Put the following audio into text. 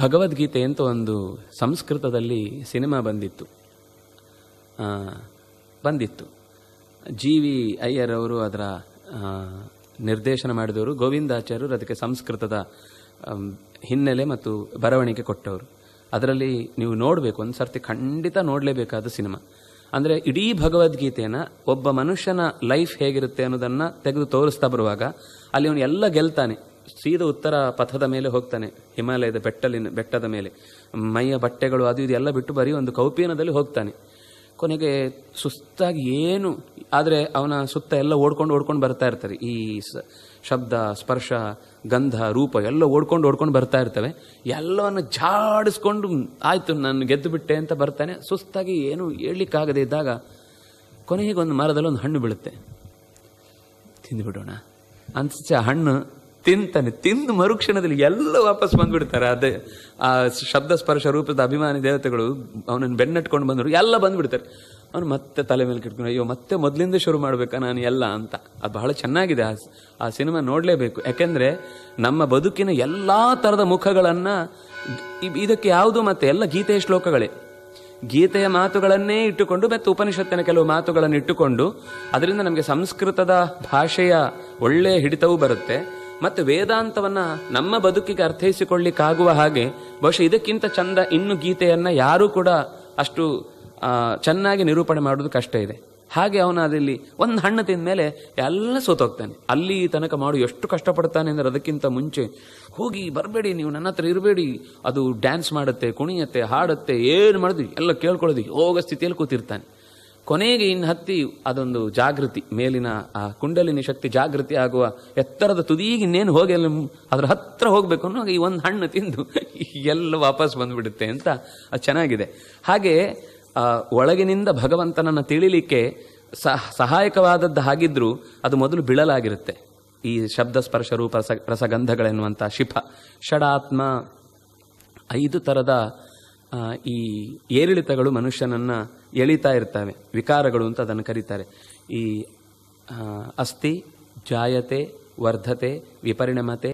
ಭಗವದ್ಗೀತೆ ಅಂತ ಒಂದು ಸಂಸ್ಕೃತದಲ್ಲಿ ಸಿನಿಮಾ ಬಂದಿತ್ತು. ಬಂದಿತ್ತು. ಜಿ ವಿ ಅಯ್ಯರ್ ಅವರು ಅದರ ನಿರ್ದೇಶನ ಮಾಡಿದವರು ಗೋವಿಂದಾಚಾರ್ಯರು, ಅದಕ್ಕೆ ಸಂಸ್ಕೃತದ ಹಿನ್ನೆಲೆ ಮತ್ತು ಬರವಣಿಗೆ ಕೊಟ್ಟವರು. ಅದರಲ್ಲಿ ನೀವು ನೋಡಬೇಕು, ಒಂದು ಸರ್ತಿ ಖಂಡಿತ ನೋಡಲೇಬೇಕಾದ ಸಿನಿಮಾ. ಅಂದರೆ ಇಡೀ ಭಗವದ್ಗೀತೆನ ಒಬ್ಬ ಮನುಷ್ಯನ ಲೈಫ್ ಹೇಗಿರುತ್ತೆ ಅನ್ನೋದನ್ನು ತೆಗೆದು ತೋರಿಸ್ತಾ ಬರುವಾಗ ಅಲ್ಲಿ ಅವನು ಎಲ್ಲ ಗೆಲ್ತಾನೆ. ಸೀದಾ ಉತ್ತರ ಪಥದ ಮೇಲೆ ಹೋಗ್ತಾನೆ, ಹಿಮಾಲಯದ ಬೆಟ್ಟಲಿನ, ಬೆಟ್ಟದ ಮೇಲೆ. ಮೈಯ ಬಟ್ಟೆಗಳು ಅದು ಇದೆಲ್ಲ ಬಿಟ್ಟು ಬರೀ ಒಂದು ಕೌಪೀನದಲ್ಲಿ ಹೋಗ್ತಾನೆ. ಕೊನೆಗೆ ಸುಸ್ತಾಗಿ ಏನು, ಆದರೆ ಅವನ ಸುತ್ತ ಎಲ್ಲ ಓಡ್ಕೊಂಡು ಓಡ್ಕೊಂಡು ಬರ್ತಾ ಇರ್ತಾರೆ. ಈ ಶಬ್ದ, ಸ್ಪರ್ಶ, ಗಂಧ, ರೂಪ ಎಲ್ಲ ಓಡ್ಕೊಂಡು ಓಡ್ಕೊಂಡು ಬರ್ತಾ ಇರ್ತವೆ. ಎಲ್ಲವನ್ನು ಜಾಡಿಸ್ಕೊಂಡು ಆಯಿತು, ನಾನು ಗೆದ್ದು ಬಿಟ್ಟೆ ಅಂತ ಬರ್ತಾನೆ. ಸುಸ್ತಾಗಿ ಏನು ಹೇಳಲಿಕ್ಕಾಗದೇ ಇದ್ದಾಗ ಕೊನೆಗೆ ಒಂದು ಮರದಲ್ಲಿ ಒಂದು ಹಣ್ಣು ಬೀಳುತ್ತೆ. ತಿಂದುಬಿಡೋಣ ಅಂತ ಆ ಹಣ್ಣು ತಿಂತಾನೆ, ತಿಂದು ಮರುಕ್ಷಣದಲ್ಲಿ ಎಲ್ಲ ವಾಪಸ್ ಬಂದ್ಬಿಡ್ತಾರೆ. ಅದೇ, ಆ ಶಬ್ದ ಸ್ಪರ್ಶ ರೂಪದ ಅಭಿಮಾನಿ ದೇವತೆಗಳು, ಅವನನ್ನು ಬೆನ್ನಟ್ಕೊಂಡು ಬಂದರು ಎಲ್ಲ ಬಂದ್ಬಿಡ್ತಾರೆ. ಅವನು ಮತ್ತೆ ತಲೆ ಮೇಲೆ ಕಿಟ್ಕೊಂಡು ಅಯ್ಯೋ, ಮತ್ತೆ ಮೊದಲಿಂದ ಶುರು ಮಾಡಬೇಕಾ ನಾನು ಎಲ್ಲ ಅಂತ. ಅದು ಬಹಳ ಚೆನ್ನಾಗಿದೆ, ಆ ಆ ಸಿನಿಮಾ ನೋಡಲೇಬೇಕು. ಯಾಕೆಂದರೆ ನಮ್ಮ ಬದುಕಿನ ಎಲ್ಲ ಥರದ ಮುಖಗಳನ್ನು ಇದಕ್ಕೆ ಯಾವುದು ಮತ್ತೆ ಎಲ್ಲ ಗೀತೆಯ ಶ್ಲೋಕಗಳೇ. ಗೀತೆಯ ಮಾತುಗಳನ್ನೇ ಇಟ್ಟುಕೊಂಡು ಮತ್ತು ಉಪನಿಷತ್ತಿನ ಕೆಲವು ಮಾತುಗಳನ್ನು ಇಟ್ಟುಕೊಂಡು ಅದರಿಂದ ನಮಗೆ ಸಂಸ್ಕೃತದ ಭಾಷೆಯ ಒಳ್ಳೆಯ ಹಿಡಿತವೂ ಬರುತ್ತೆ. ಮತ್ತು ವೇದಾಂತವನ್ನ ನಮ್ಮ ಬದುಕಿಗೆ ಅರ್ಥೈಸಿಕೊಳ್ಳಿಕ್ಕಾಗುವ ಹಾಗೆ, ಬಹುಶಃ ಇದಕ್ಕಿಂತ ಚಂದ ಇನ್ನು ಗೀತೆಯನ್ನ ಯಾರೂ ಕೂಡ ಅಷ್ಟು ಚೆನ್ನಾಗಿ ನಿರೂಪಣೆ ಮಾಡೋದು ಕಷ್ಟ ಇದೆ. ಹಾಗೆ ಅವನು ಅದಲ್ಲಿ ಒಂದು ಹಣ್ಣು ತಿಂದ ಮೇಲೆ ಎಲ್ಲ ಸೋತೋಗ್ತಾನೆ. ಅಲ್ಲಿ ತನಕ ಮಾಡು ಎಷ್ಟು ಕಷ್ಟಪಡ್ತಾನೆ ಅಂದರೆ ಅದಕ್ಕಿಂತ ಮುಂಚೆ, ಹೋಗಿ ಬರಬೇಡಿ, ನೀವು ನನ್ನ ಹತ್ರ ಇರಬೇಡಿ, ಅದು ಡ್ಯಾನ್ಸ್ ಮಾಡುತ್ತೆ, ಕುಣಿಯತ್ತೆ, ಹಾಡುತ್ತೆ, ಏನು ಮಾಡಿದ್ವಿ ಎಲ್ಲ ಕೇಳ್ಕೊಳ್ಳೋದು, ಯೋಗ ಸ್ಥಿತಿಯಲ್ಲಿ ಕೂತಿರ್ತಾನೆ. ಕೊನೆಗೆ ಇನ್ನು ಹತ್ತಿ ಅದೊಂದು ಜಾಗೃತಿ, ಮೇಲಿನ ಆ ಕುಂಡಲಿನಿ ಶಕ್ತಿ ಜಾಗೃತಿ ಆಗುವ ಎತ್ತರದ ತುದಿಗೆ ಇನ್ನೇನು ಹೋಗಿ ಅಲ್ಲಿ ಅದ್ರ ಹತ್ರ ಹೋಗ್ಬೇಕು ಅನ್ನೋ ಈ ಒಂದು ಹಣ್ಣು ತಿಂದು ಎಲ್ಲ ವಾಪಸ್ ಬಂದ್ಬಿಡುತ್ತೆ ಅಂತ ಅದು ಚೆನ್ನಾಗಿದೆ. ಹಾಗೆ ಒಳಗಿನಿಂದ ಭಗವಂತನನ್ನು ತಿಳಿಲಿಕ್ಕೆ ಸಹ, ಸಹಾಯಕವಾದದ್ದು ಹಾಗಿದ್ರೂ ಅದು ಮೊದಲು ಬಿಳಲಾಗಿರುತ್ತೆ. ಈ ಶಬ್ದ ಸ್ಪರ್ಶ ರೂಪ ರಸ ರಸಗಂಧಗಳೆನ್ನುವಂಥ ಶಿಫ. ಷಡಾತ್ಮ ಐದು ಥರದ ಈ ಏರಿಳಿತಗಳು ಮನುಷ್ಯನನ್ನ ಎಳಿತಾ ಇರ್ತವೆ. ವಿಕಾರಗಳು ಅಂತ ಅದನ್ನು ಕರೀತಾರೆ. ಈ ಅಸ್ಥಿ ಜಾಯತೆ ವರ್ಧತೆ ವಿಪರಿಣಮತೆ.